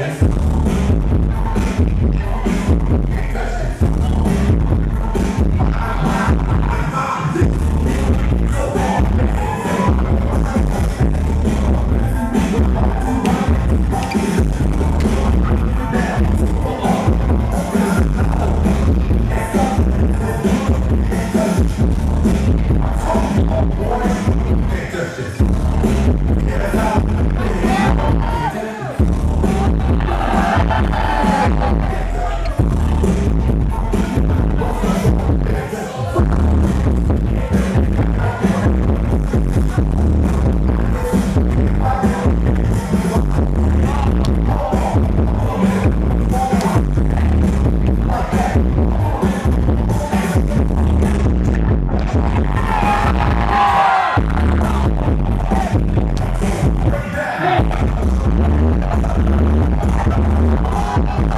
Yes. Tag.